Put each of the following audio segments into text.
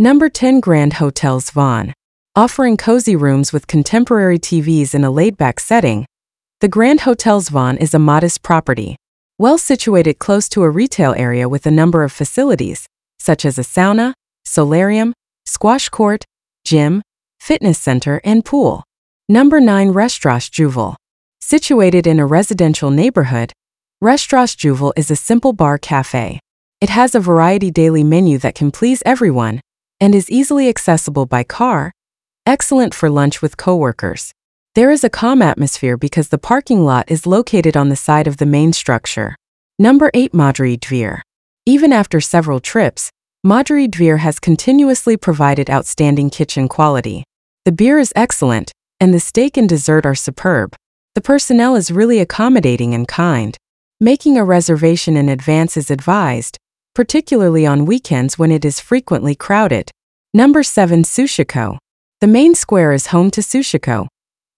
Number 10 Grand Hotel Zvon. Offering cozy rooms with contemporary TVs in a laid-back setting, the Grand Hotel Zvon is a modest property, well situated close to a retail area with a number of facilities, such as a sauna, solarium, squash court, gym, fitness center, and pool. Number 9 Restaurant Juval. Situated in a residential neighborhood, Restaurant Juval is a simple bar cafe. It has a variety daily menu that can please everyone and is easily accessible by car, excellent for lunch with coworkers. There is a calm atmosphere because the parking lot is located on the side of the main structure. Number 8 Madri Dvir. Even after several trips, Madri Dvir has continuously provided outstanding kitchen quality. The beer is excellent, and the steak and dessert are superb. The personnel is really accommodating and kind. Making a reservation in advance is advised, particularly on weekends when it is frequently crowded. Number 7 Sushiko. The main square is home to Sushiko,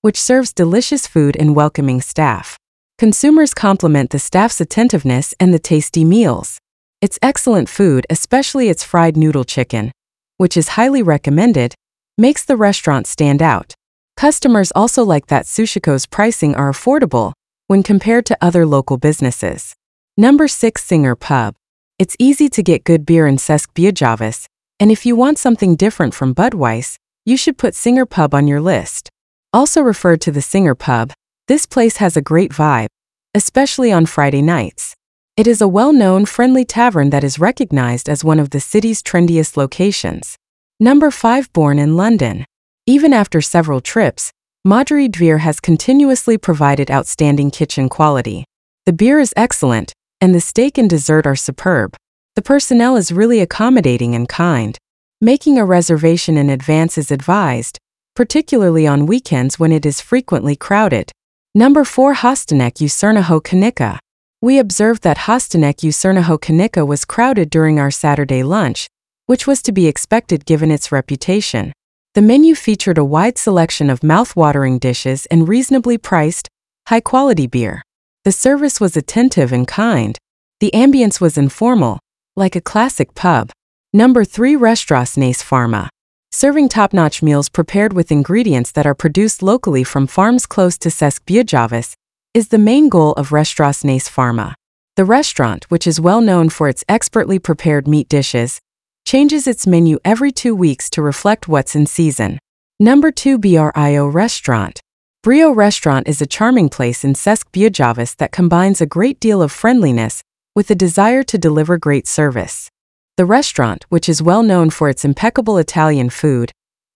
which serves delicious food and welcoming staff. Consumers compliment the staff's attentiveness and the tasty meals. Its excellent food, especially its fried noodle chicken, which is highly recommended, makes the restaurant stand out. Customers also like that Sushiko's pricing are affordable when compared to other local businesses. Number 6 Singer Pub. It's easy to get good beer in České Budějovice, and if you want something different from Budweis, you should put Singer Pub on your list. Also referred to the Singer Pub, this place has a great vibe, especially on Friday nights. It is a well-known friendly tavern that is recognized as one of the city's trendiest locations. Number 5 Born in London. Even after several trips, Madri Dvir has continuously provided outstanding kitchen quality. The beer is excellent, and the steak and dessert are superb. The personnel is really accommodating and kind. Making a reservation in advance is advised, particularly on weekends when it is frequently crowded. Number 4 Hostanek Usernaho Kanika. We observed that Hostanek Usernaho Kanika was crowded during our Saturday lunch, which was to be expected given its reputation. The menu featured a wide selection of mouth-watering dishes and reasonably priced, high-quality beer. The service was attentive and kind. The ambience was informal, like a classic pub. Number 3 Restaurants Naše Farma. Serving top-notch meals prepared with ingredients that are produced locally from farms close to České Budějovice is the main goal of Restaurants Farma. The restaurant, which is well known for its expertly prepared meat dishes, changes its menu every two weeks to reflect what's in season. Number 2 BRIO Restaurant. Brio Restaurant is a charming place in České Budějovice that combines a great deal of friendliness with a desire to deliver great service. The restaurant, which is well known for its impeccable Italian food,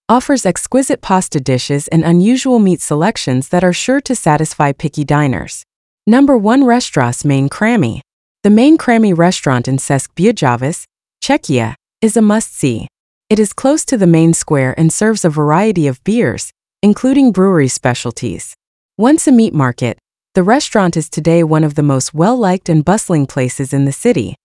offers exquisite pasta dishes and unusual meat selections that are sure to satisfy picky diners. Number 1 Restaurants Masné Krámy. The Masné Krámy restaurant in České Budějovice, Czechia, is a must-see. It is close to the main square and serves a variety of beers, including brewery specialties. Once a meat market, the restaurant is today one of the most well-liked and bustling places in the city.